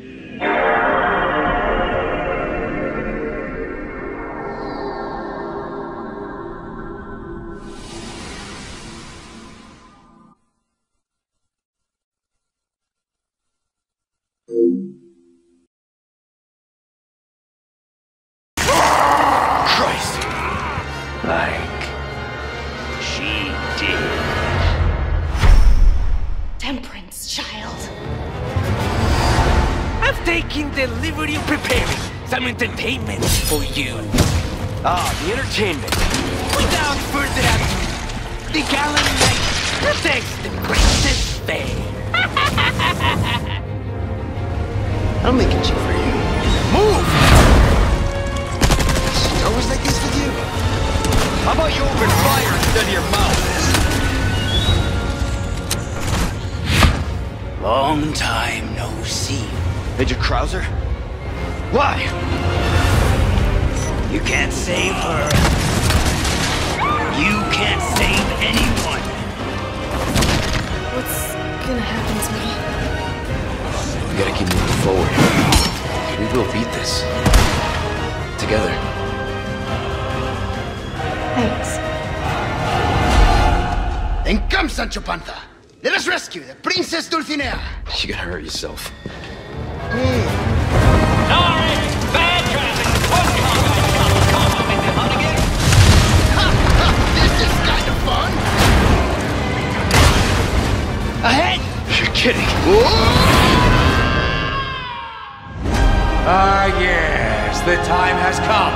Christ! You're kidding. Ah, yes, the time has come.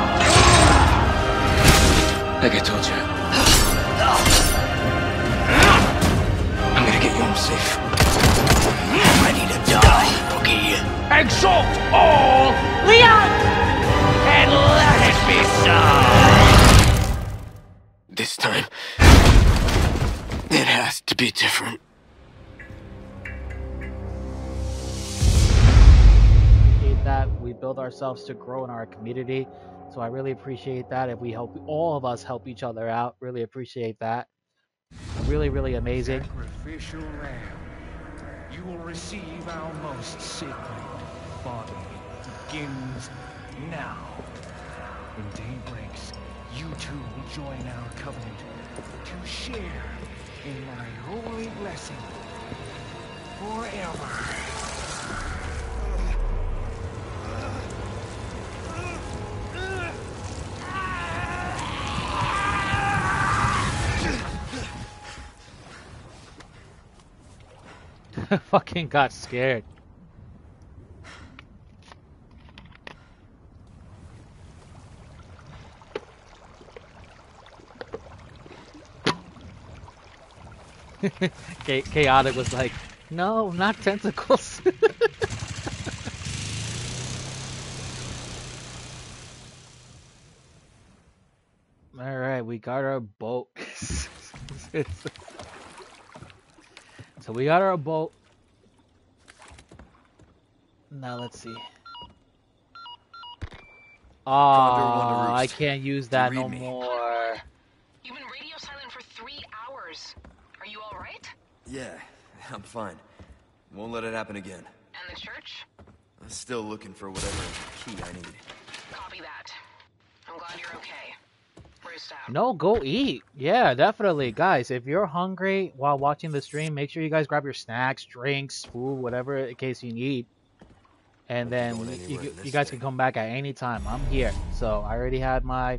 Like I told you. I'm gonna get you home safe. Ready to die, rookie. Exalt all! Leon! And let it be so! This time, it has to be different. That. We build ourselves to grow in our community. So I really appreciate that. If we help all of us help each other out, really appreciate that. Really, really amazing. Sacrificial lamb, you will receive our most sacred body. Begins now. When day breaks, you too will join our covenant to share in my holy blessing forever. Fucking got scared. Chaotic was like, no, not tentacles. All right, we got our boat. so we got our boat. Now let's see. Ah, I can't use that no me. more. You've been radio silent for three hours. Are you all right? Yeah, I'm fine. Won't let it happen again. And the church? I'm still looking for whatever key I need. Copy that. I'm glad you're okay. Roost out. No, go eat. Yeah, definitely. Guys, if you're hungry while watching the stream, make sure you guys grab your snacks, drinks, food, whatever in case you need. And then you, you, you guys thing. can come back at any time. I'm here. So I already had my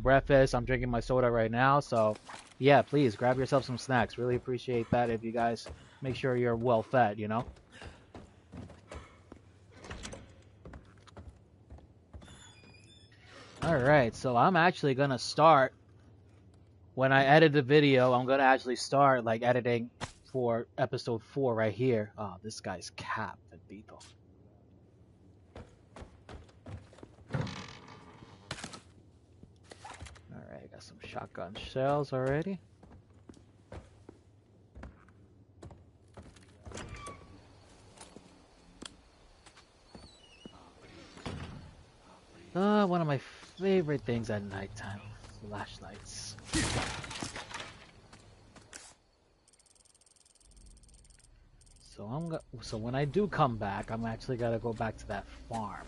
breakfast. I'm drinking my soda right now. So yeah, please grab yourself some snacks. Really appreciate that if you guys make sure you're well fed, you know? Alright, so I'm actually gonna start when I edit the video, I'm gonna actually start like editing for episode four right here. Oh, this guy's cap, bendito. Alright, got some shotgun shells already. Uh, one of my favorite things at nighttime, flashlights. So I'm so when I do come back, I'm actually gotta go back to that farm.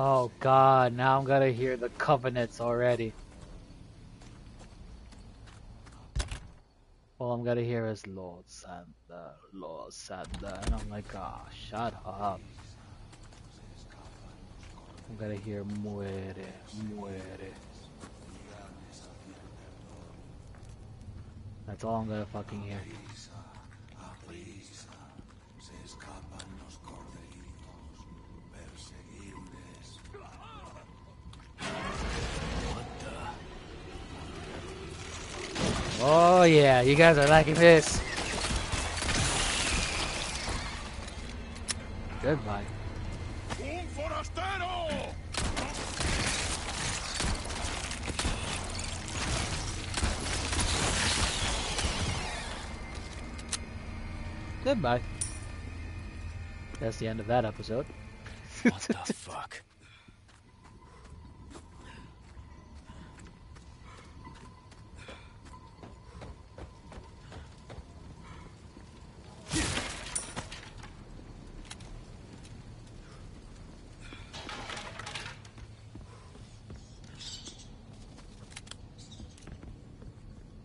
Oh god, now I'm gonna hear the covenants already. All I'm gonna hear is Lord Santa, Lord Santa, and I'm like, ah, shut up. I'm gonna hear muere, muere. That's all I'm gonna fucking hear. Yeah, you guys are liking this. Goodbye. Goodbye. That's the end of that episode. What the fuck?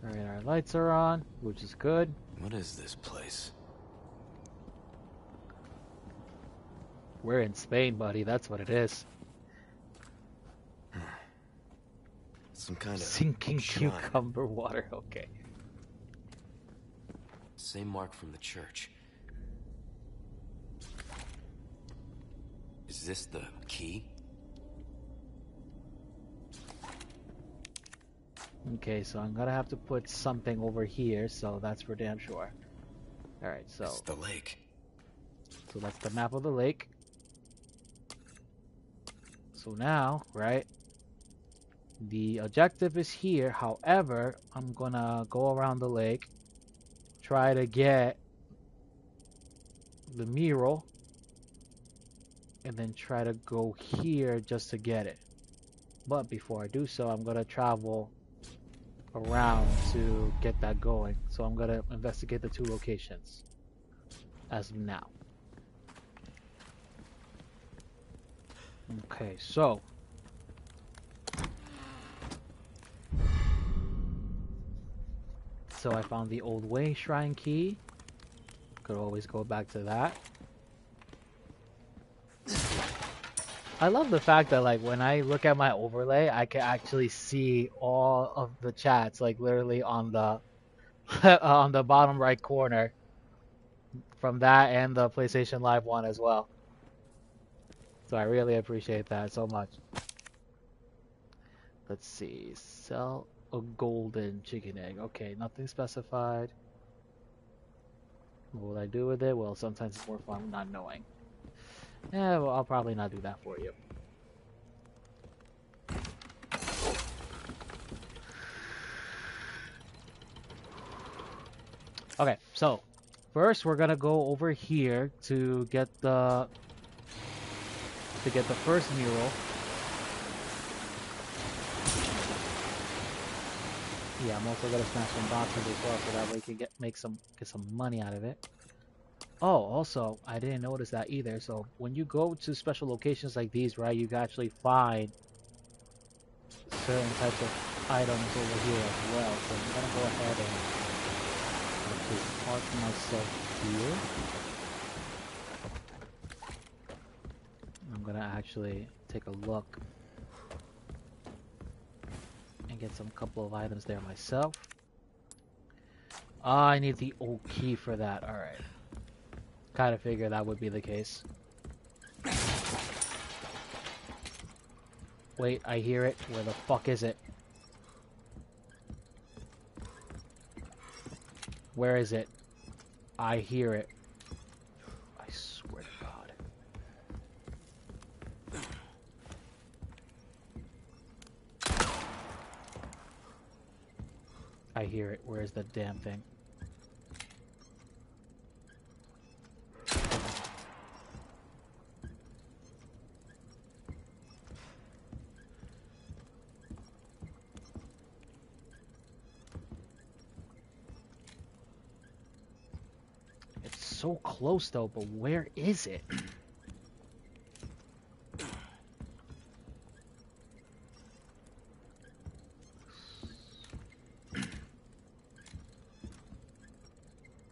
Alright, our lights are on, which is good. What is this place? We're in Spain, buddy. That's what it is. Hmm. Some kind of Sinking shrine. cucumber water. Okay. Same mark from the church. Is this the key? Okay, so I'm gonna have to put something over here, so that's for damn sure. Alright, so It's the lake. so that's the map of the lake. So now, right? The objective is here. However, I'm gonna go around the lake, try to get the mural, and then try to go here just to get it. But before I do so, I'm gonna travel around to get that going. So I'm gonna investigate the two locations as of now. Okay, so so I found the old way shrine key. Could always go back to that. I love the fact that like when I look at my overlay, I can actually see all of the chats like literally on the on the bottom right corner from that and the PlayStation Live one as well. So I really appreciate that so much. Let's see. Sell a golden chicken egg. Okay, nothing specified. What will I do with it? Well, sometimes it's more fun not knowing. Yeah, well, I'll probably not do that for you. Okay, so first we're gonna go over here to get the to get the first mural. Yeah, I'm also gonna smash some boxes as well, so that way we can get make some get some money out of it. Oh, also, I didn't notice that either. So when you go to special locations like these, right, you can actually find certain types of items over here as well. So I'm gonna go ahead and actually park myself here. I'm gonna actually take a look and get some couple of items there myself. Ah, I need the old key for that. All right. Kind of figure that would be the case. Wait, I hear it. Where the fuck is it? Where is it? I hear it. I swear to God. I hear it. Where's the damn thing? It's so close though, but where is it?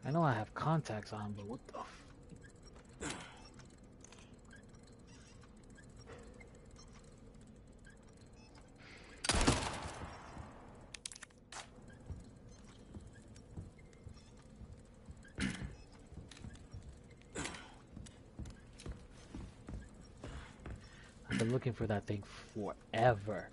I know I have contacts on, but what the looking for that thing forever.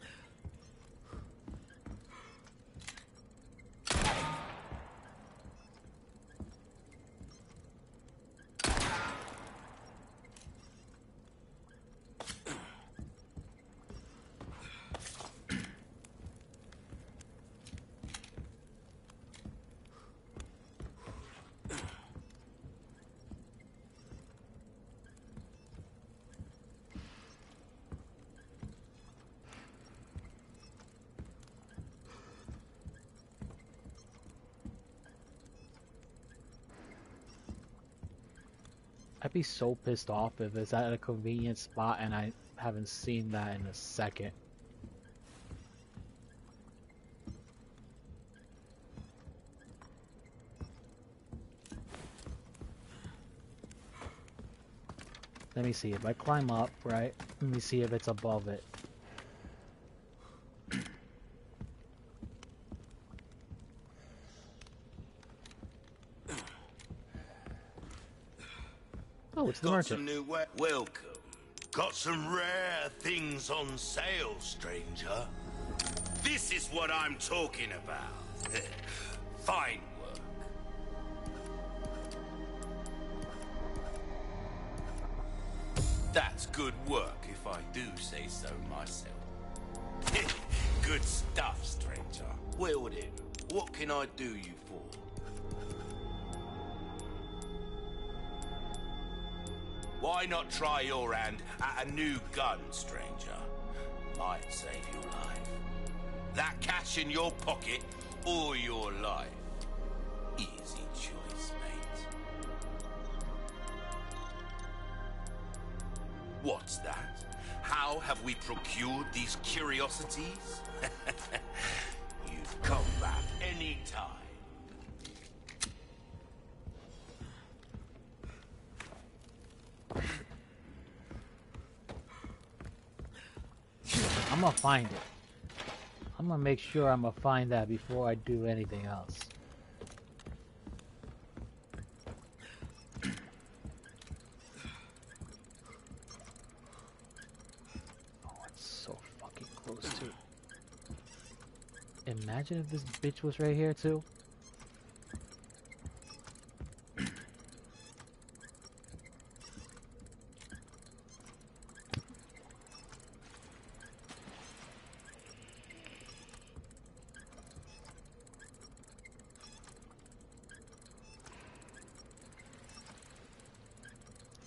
Be so pissed off if it's at a convenient spot and I haven't seen that in a second. Let me see if I climb up, right? Let me see if it's above it. Oh, it's the Got some new we- welcome. Got some rare things on sale, stranger. This is what I'm talking about. Fine work. That's good work, if I do say so myself. good stuff, stranger. Well then, what can I do you for? Why not try your hand at a new gun, stranger? Might save your life. That cash in your pocket or your life. Easy choice, mate. What's that? How have we procured these curiosities? You've come back any time. I'm gonna find it. I'm gonna make sure I'm gonna find that before I do anything else. Oh, it's so fucking close too. Imagine if this bitch was right here too.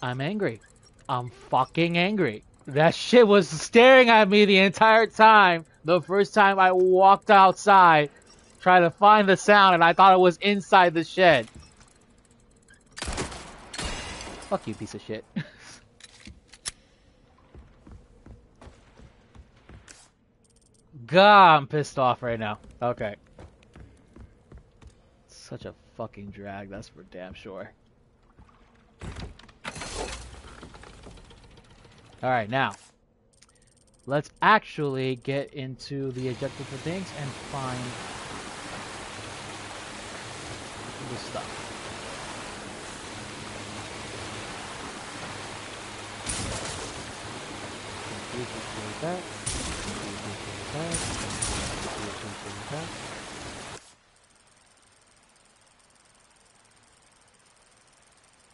I'm angry. I'm fucking angry. That shit was staring at me the entire time. The first time I walked outside, trying to find the sound, and I thought it was inside the shed. Fuck you, piece of shit. God, I'm pissed off right now. Okay. Such a fucking drag, that's for damn sure. Alright, now. Let's actually get into the objective for things and find the stuff.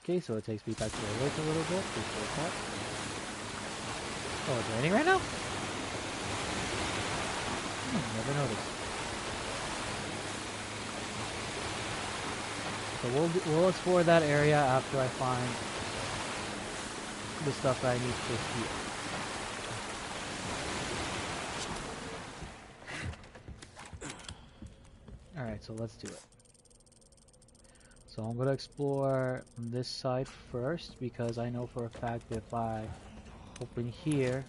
Okay, so it takes me back to the lake a little bit. Oh, it's raining right now? Hmm, never noticed. So we'll we'll explore that area after I find the stuff that I need to here. Alright, so let's do it. So I'm gonna explore this side first because I know for a fact if I open here,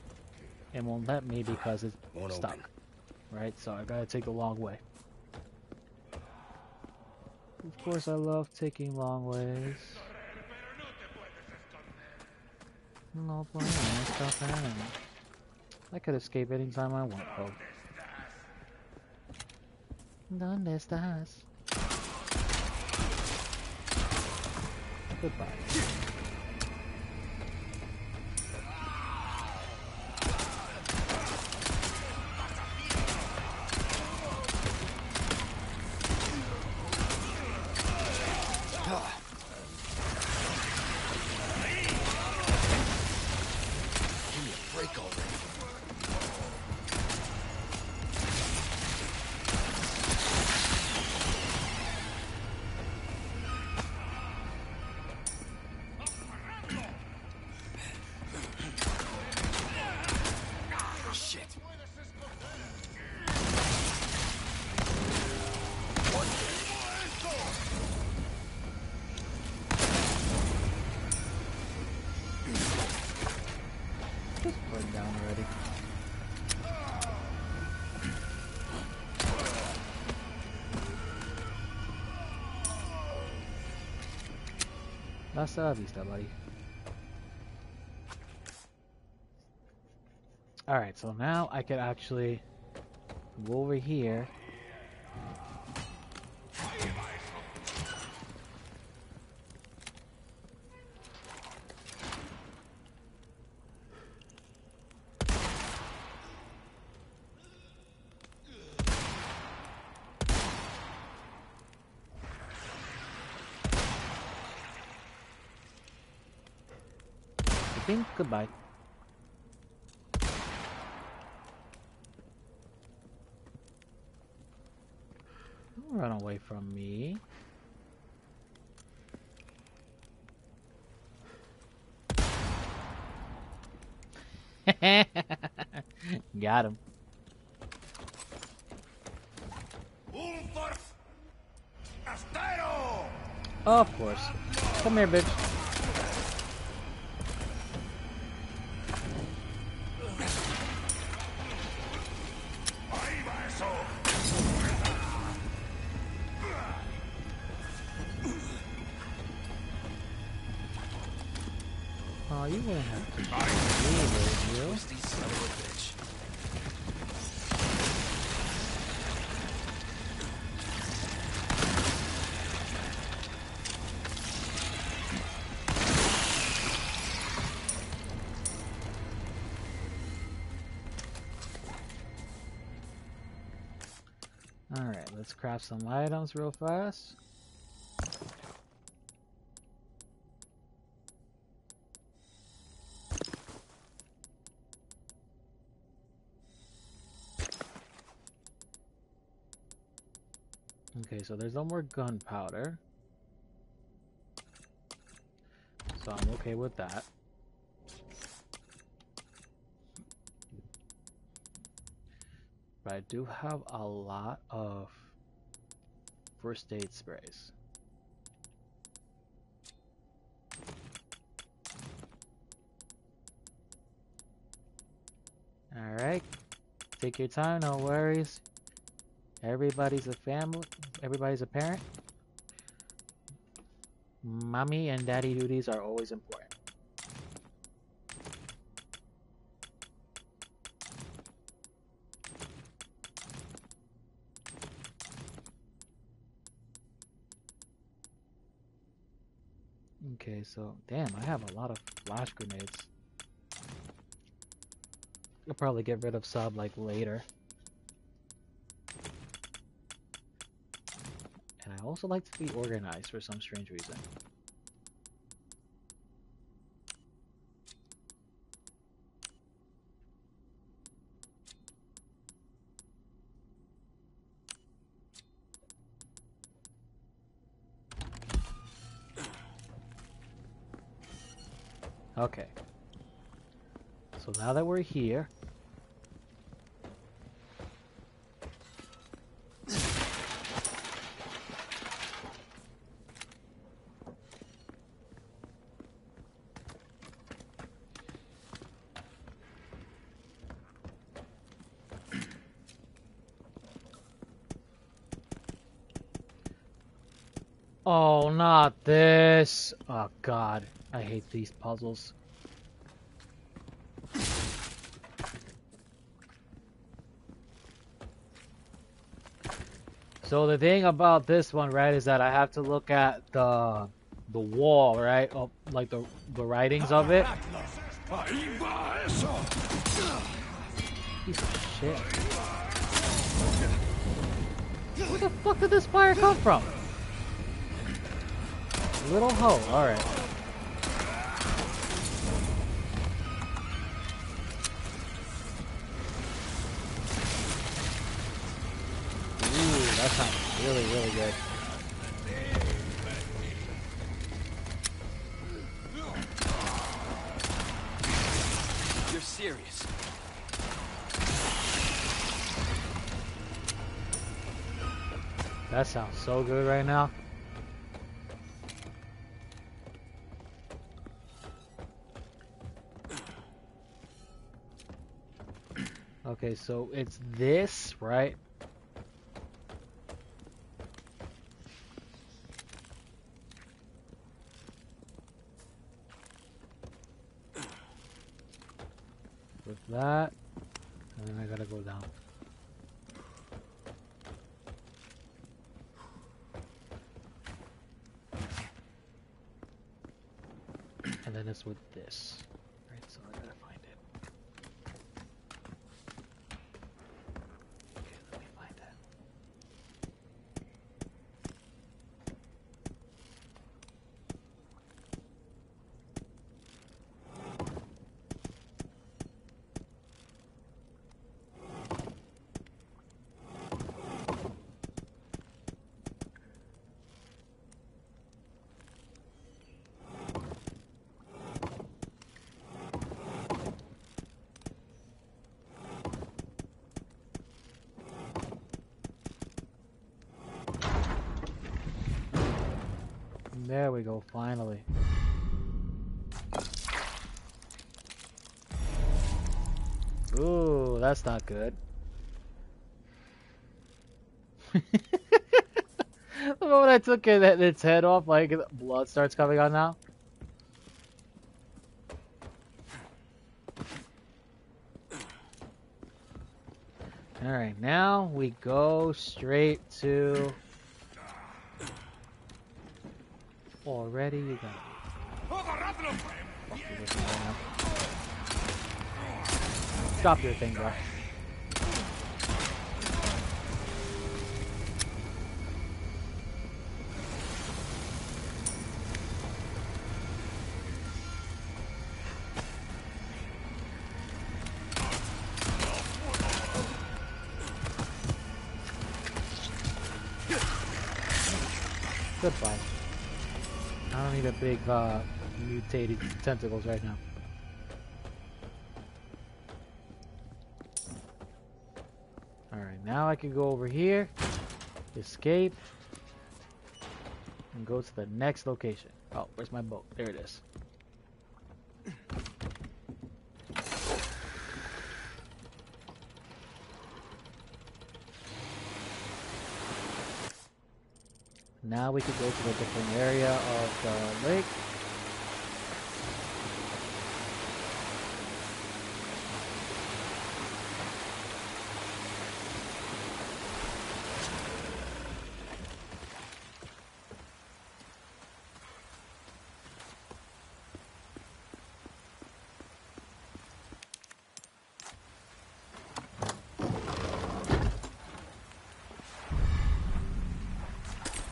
and won't let me because it's Won't stuck. open. Right, so I gotta take the long way. Of course, I love taking long ways. No problem, stop that. I could escape anytime I want, though. ¿Dónde estás? Goodbye. Hasta la vista, buddy. Alright, so now I could actually go over here. Think goodbye. Don't run away from me. Got him. Of course. Come here, bitch. Craft some items real fast. Okay, so there's no more gunpowder. So I'm okay with that. But I do have a lot of first aid sprays. Alright. Take your time, no worries. Everybody's a family, everybody's a parent. Mommy and daddy duties are always important. Okay, so damn, I have a lot of flash grenades. I'll probably get rid of sub like later. And I also like to be organized for some strange reason. Okay. So now that we're here. Oh, not this. Oh, God. I hate these puzzles. So the thing about this one, right, is that I have to look at the the wall, right, like the the writings of it. Piece of shit. Where the fuck did this fire come from? Little hoe. All really, really good. You're serious. That sounds so good right now. Okay, so it's this, right? With that, and then I gotta go down. And then it's with this. Right, so I gotta find it. Okay, let me find that. There we go, finally. Ooh, that's not good. the moment I took it, its head off, like blood starts coming on now. Alright, now we go straight to already. You got Stop your thing, bro. Big uh, mutated tentacles right now. Alright, now I can go over here, escape, and go to the next location. Oh, where's my boat? There it is. Now we can go to a different area of the lake.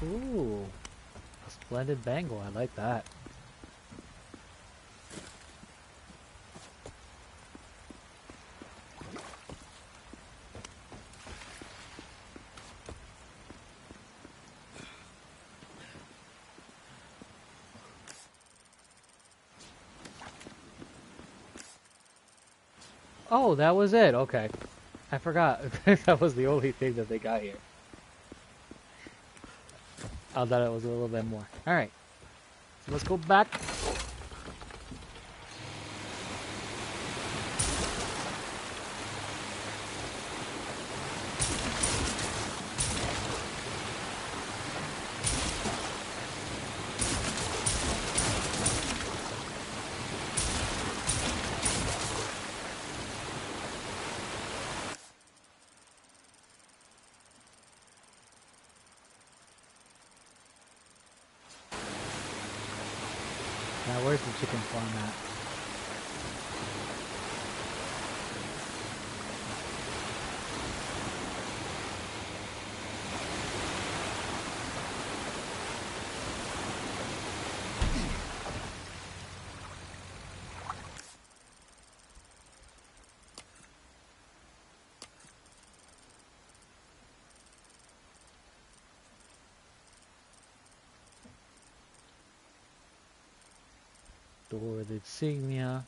Ooh, a splendid bangle. I like that. Oh, that was it. Okay. I forgot. that was the only thing that they got here. I thought it was a little bit more. Alright. So let's go back. Where's the chicken farm at? Door the insignia.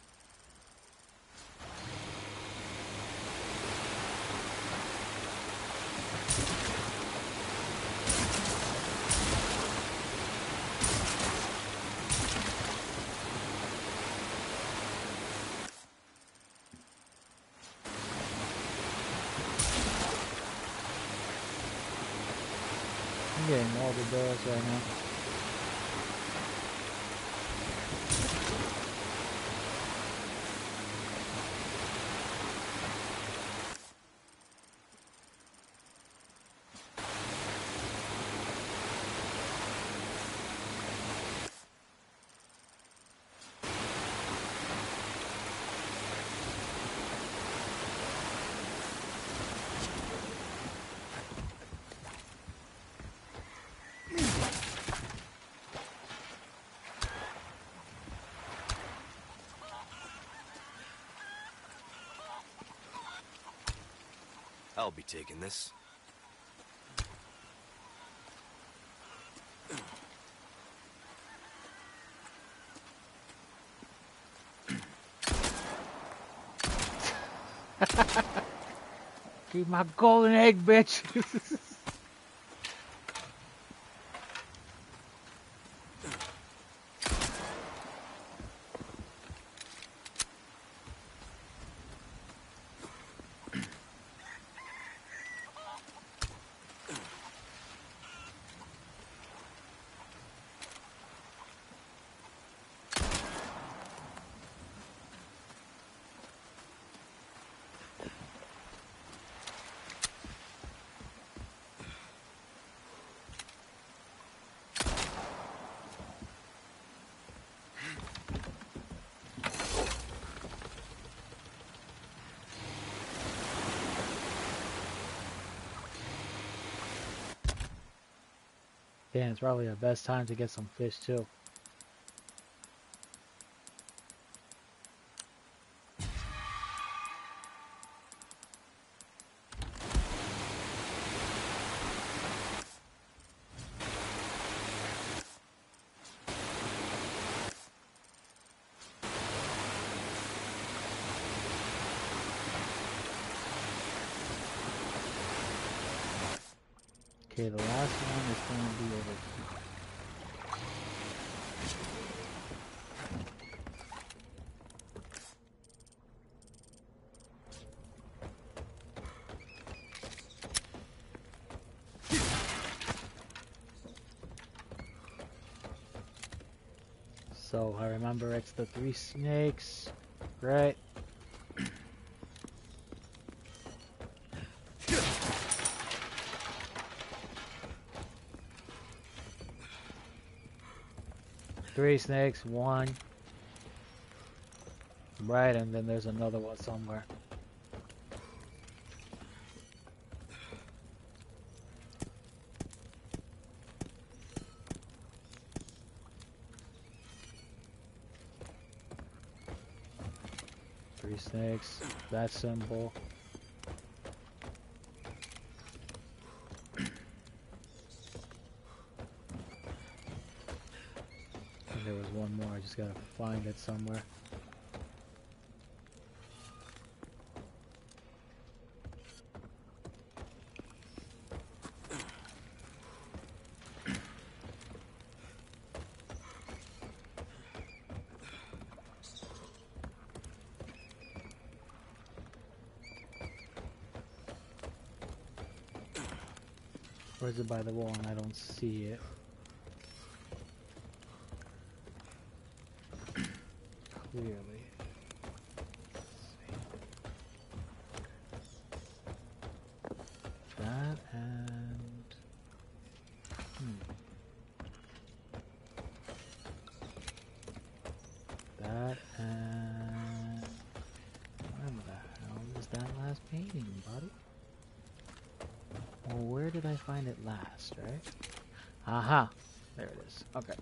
I'm getting all the doors right now. I'll be taking this. Keep my golden egg, bitch. It's probably the best time to get some fish too. Okay, the last one is going to be over here. So I remember it's the three snakes, right? Three snakes, one. Right, and then there's another one somewhere. Three snakes, that simple. There was one more, I just gotta find it somewhere. Or is it by the wall and I don't see it? Clearly. That and... Hmm. That and... Where the hell is that last painting, buddy? Well, where did I find it last, right? Aha! There it is. Okay.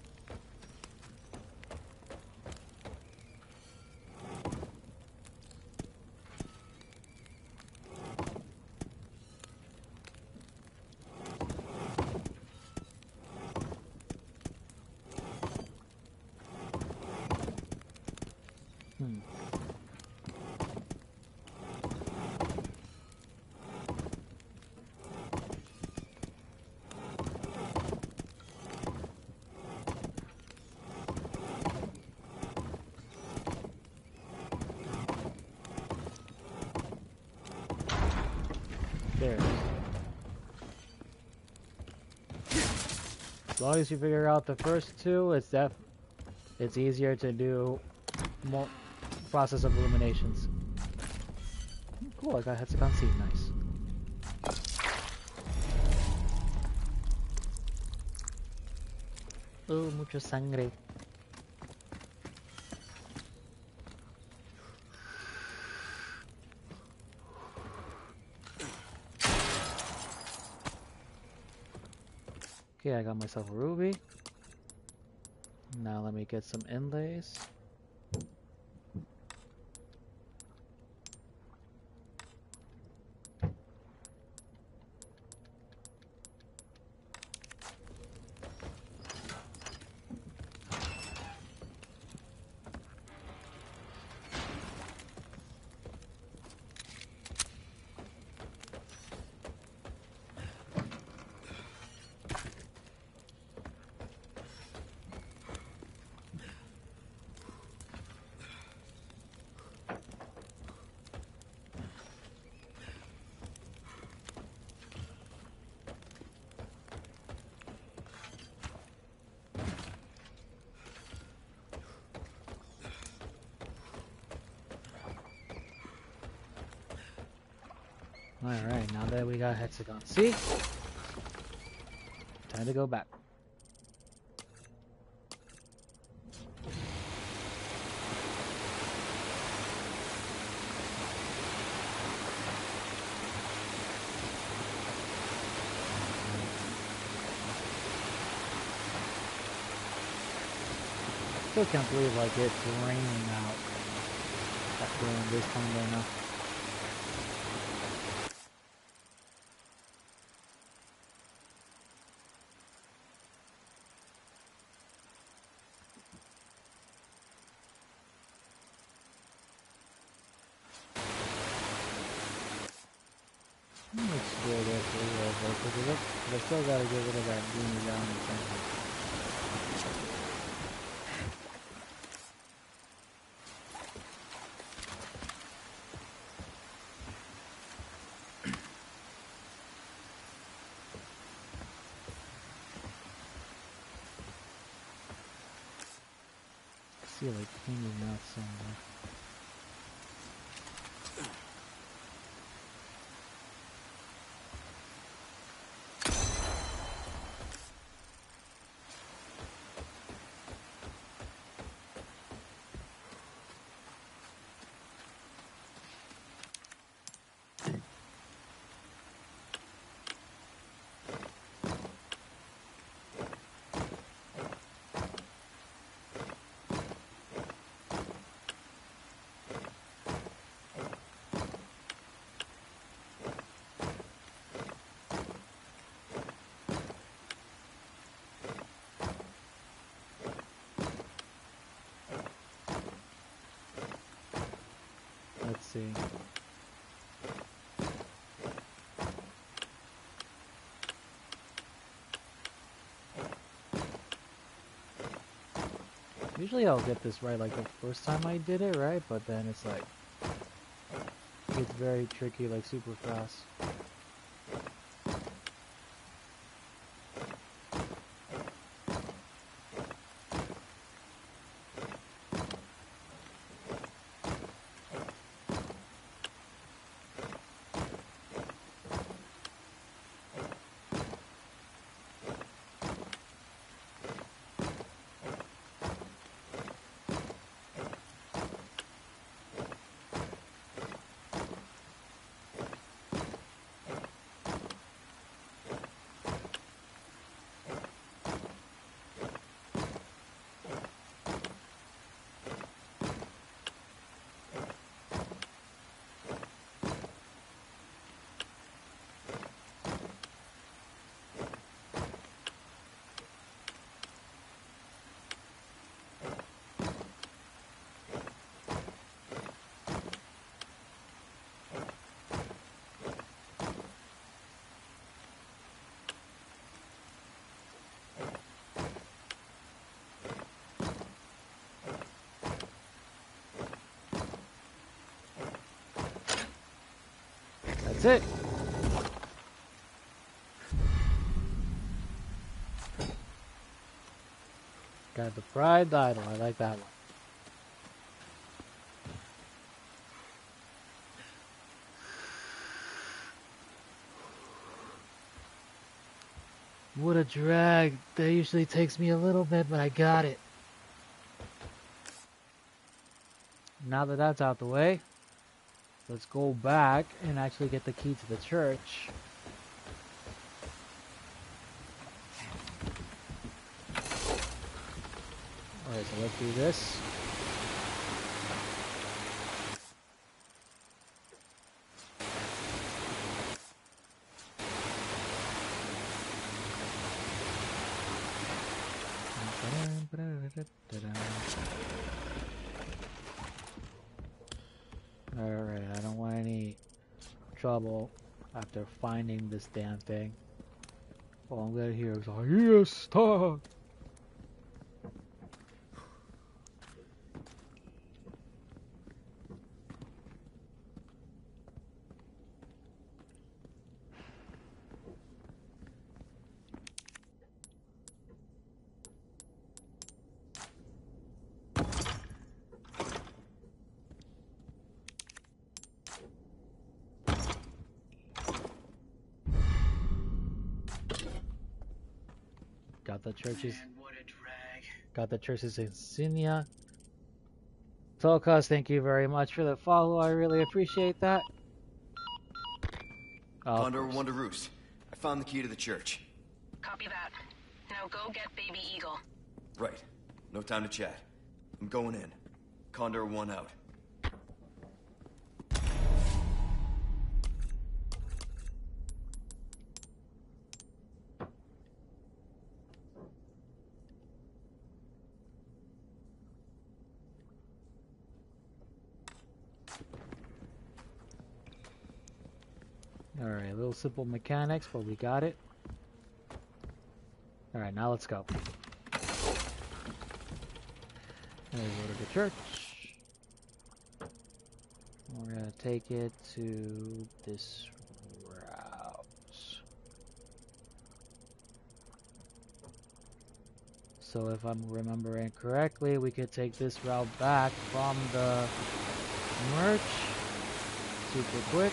Hmm. There it is. As long as you figure out the first two, it's def it's easier to do more process of illuminations. Cool, I got Hexagon seed, nice. Oh, mucho sangre. I got myself a ruby. Now let me get some inlays. Alright, now that we got Hexagon C, time to go back. Still can't believe like it's raining out during this time right now. I'm gonna explore there for a little bit because it but I still gotta get rid of that beanie down in the center. I see like hanging out somewhere. Let's Usually I'll get this right like the first time I did it, right? But then it's like, it's very tricky, like super fast. That's it. Got the pride idol. I like that one. What a drag. That usually takes me a little bit, but I got it. Now that that's out the way, let's go back and actually get the key to the church. Alright, so let's do this. Alright, I don't want any trouble after finding this damn thing. All I'm gonna hear is, like, yes, stop! The church's what a drag. got the church's insignia. Tolkos, thank you very much for the follow. I really appreciate that. Oh, Condor course. One to Roost. I found the key to the church. Copy that. Now go get Baby Eagle. Right. No time to chat. I'm going in. Condor One out. Simple mechanics, but we got it. Alright, now let's go. There we go to the church. We're gonna take it to this route. So if I'm remembering correctly, we could take this route back from the merch super quick.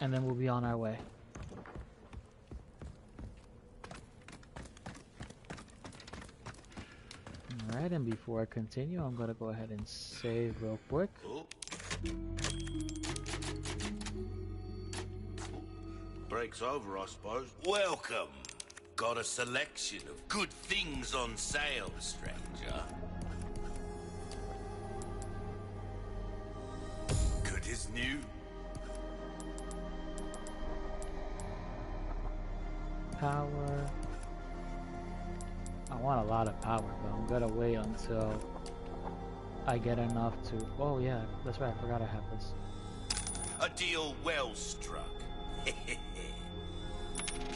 And then we'll be on our way. Alright, and before I continue, I'm gonna go ahead and save real quick. Breaks over, I suppose. Welcome. Got a selection of good things on sale, stranger. Good as new. Power. I want a lot of power, but I'm gonna wait until I get enough to. Oh, yeah, that's right, I forgot I have this. A deal well struck.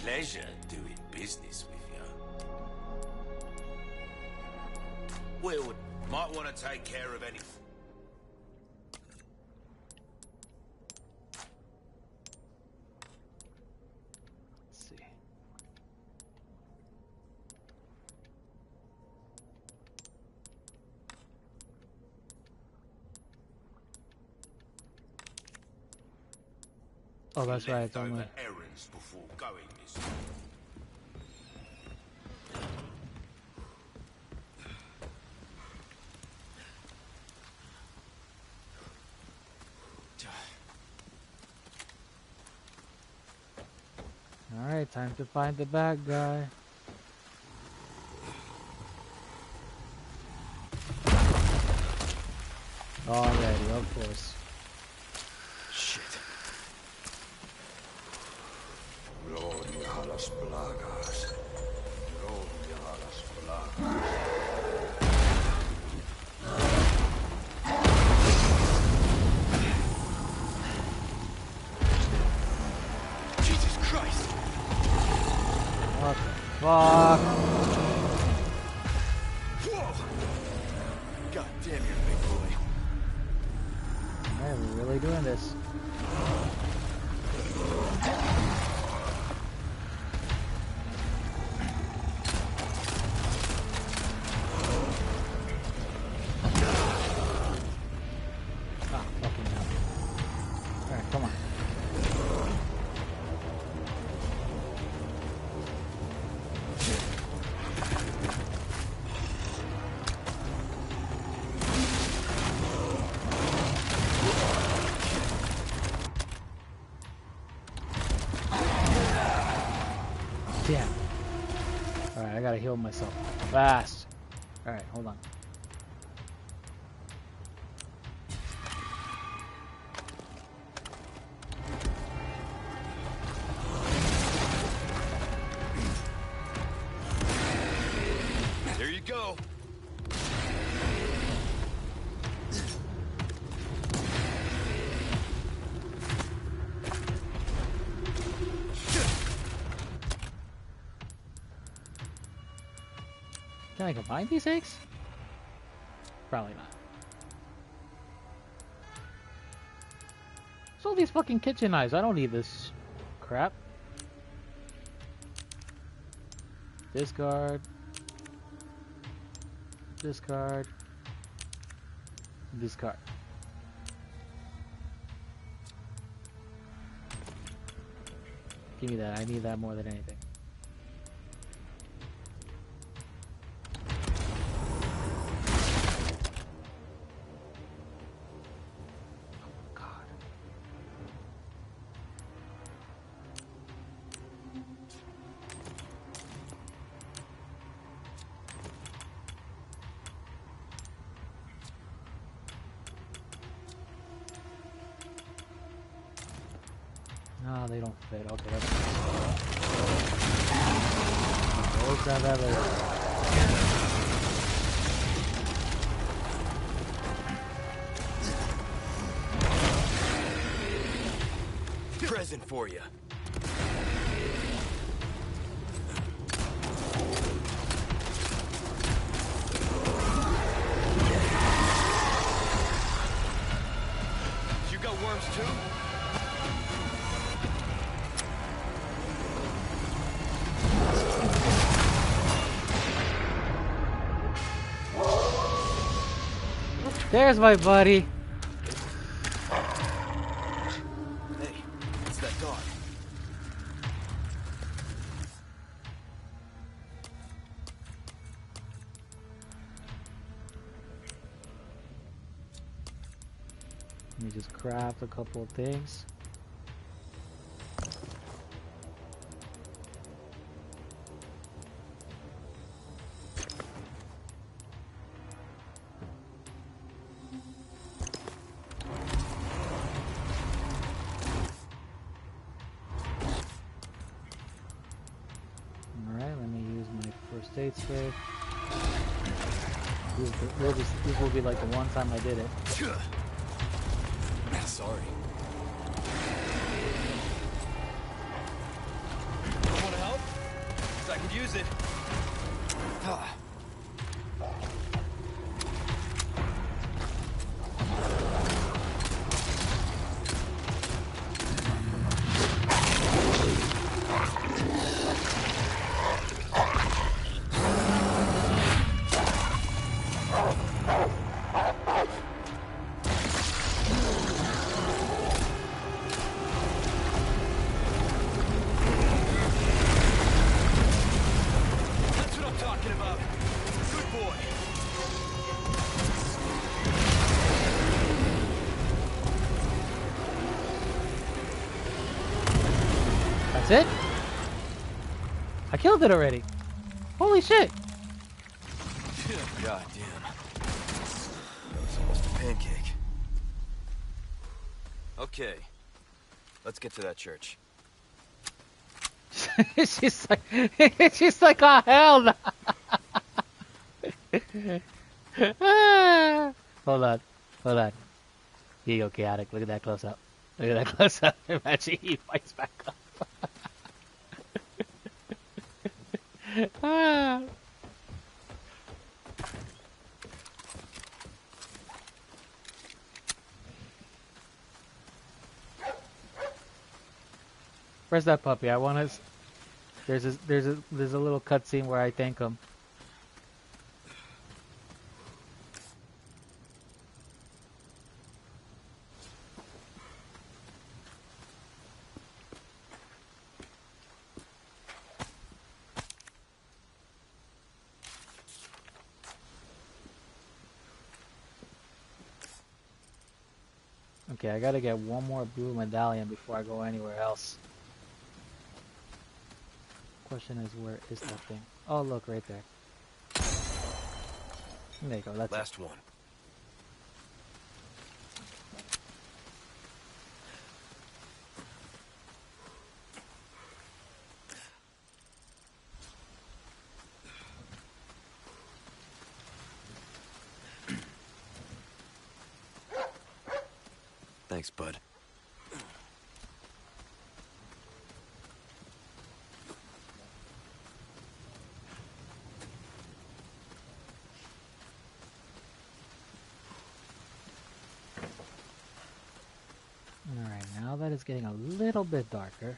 Pleasure doing business with you. Well, might want to take care of anything. Oh, that's right, it's only. Errands before going. Alright, time to find the bad guy. Fuck? Gotta heal myself. Fast. Alright, hold on. I combine these eggs? Probably not. It's all these fucking kitchen knives? I don't need this crap. Discard. Discard. Discard. Give me that. I need that more than anything. There's my buddy. Hey, it's that dog. Let me just craft a couple of things. Aid spray. This will, be, this will be like the one time I did it. Sorry. Want to help? 'Cause I could use it. Killed it already. Holy shit. God damn. That was almost a pancake. Okay. Let's get to that church. she's like, she's like, oh hell no. Ah. hold on, hold on. Here you go, chaotic. Look at that close up. Look at that close up. Imagine he fights back up. Where's that puppy? I want to. There's a, there's a there's a little cutscene where I thank him. Gotta get one more blue medallion before I go anywhere else. Question is, where is that thing? Oh, look, right there. There you go, that's it. Last one. Thanks, bud. Alright, now that it's getting a little bit darker.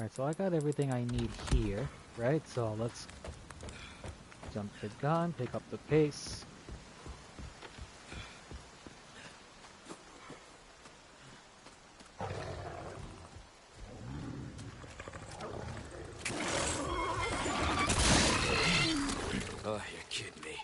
Alright, so I got everything I need here, right? So let's jump the gun, pick up the pace. Oh, you're kidding me.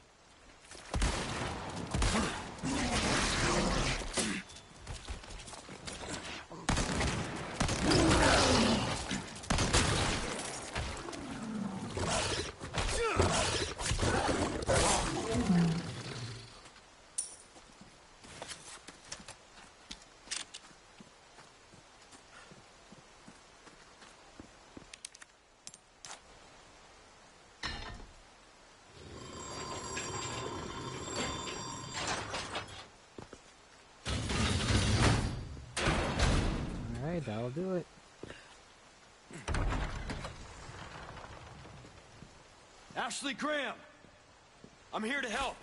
Alright, that'll do it. Ashley Graham! I'm here to help.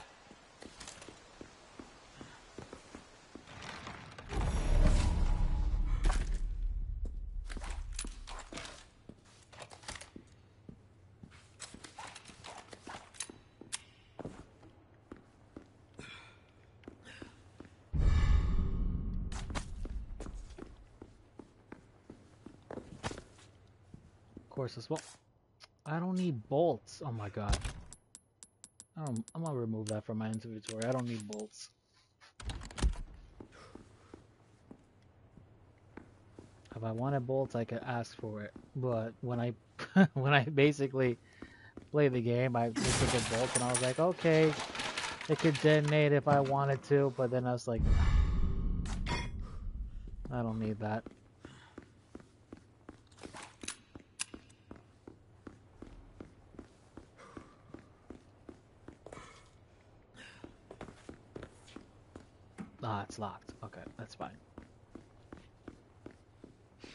Course, as well. I don't need bolts. Oh my god. I I'm gonna remove that from my inventory. I don't need bolts. If I wanted bolts, I could ask for it. But when I when I basically played the game, I looked at the bolts and I was like, okay, it could detonate if I wanted to. But then I was like, I don't need that. Ah, it's locked. Okay, that's fine.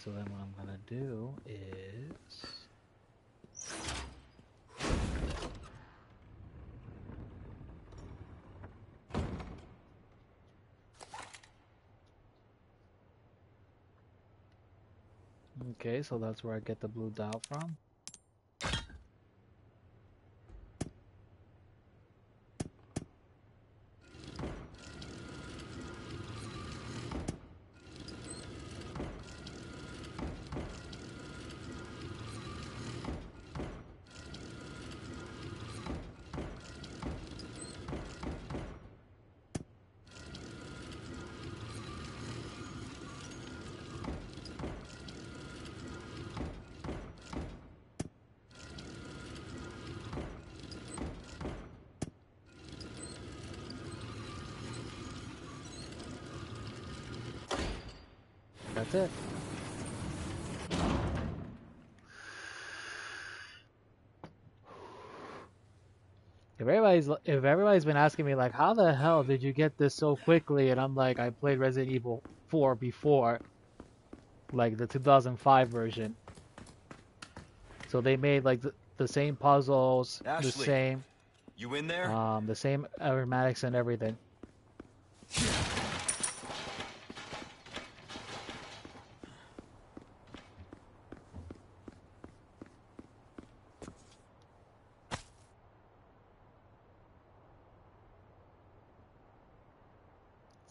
So then what I'm gonna do is... Okay, so that's where I get the blue dial from. That's it. If everybody's if everybody's been asking me like, how the hell did you get this so quickly? And I'm like, I played Resident Evil 4 before, like the 2005 version. So they made like the, the same puzzles, the same, You in there? um, the same aromatics and everything.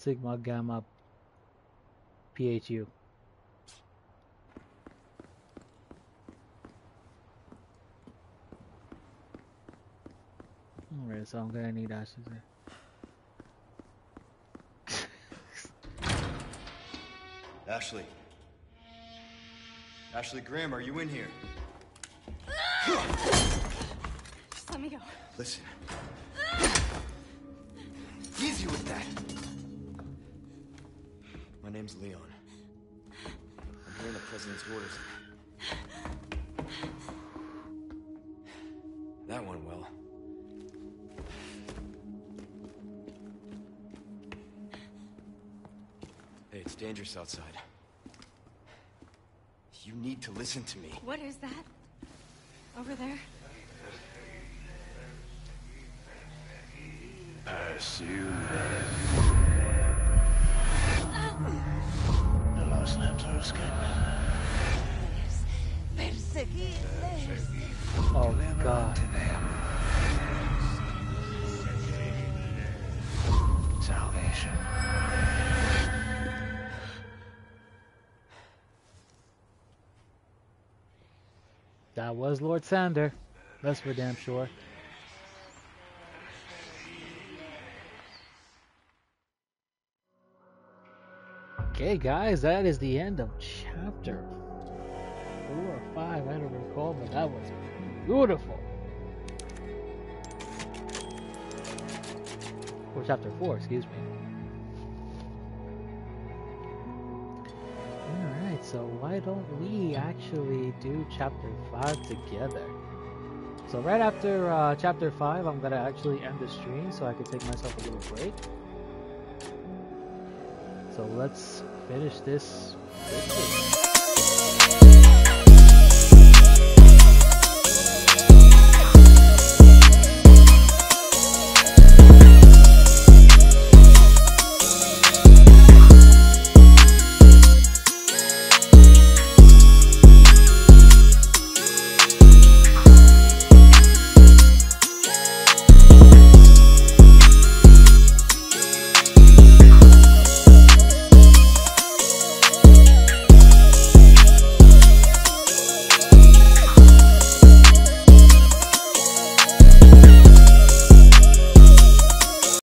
Sigma Gamma PHU. Alright, so I'm gonna need Ashley there. Ashley. Ashley Graham, are you in here? Just let me go. Listen. Easy with that. My name's Leon. I'm hearing the president's orders. That went well. Hey, it's dangerous outside. You need to listen to me. What is that? Over there? Pursue The That was Lord Saddler. That's for damn sure. Okay, guys, that is the end of chapter four or five. I don't recall, but that was beautiful. Or chapter four, excuse me. So why don't we actually do chapter 5 together? So right after uh, chapter 5, I'm gonna actually end the stream so I can take myself a little break. So let's finish this.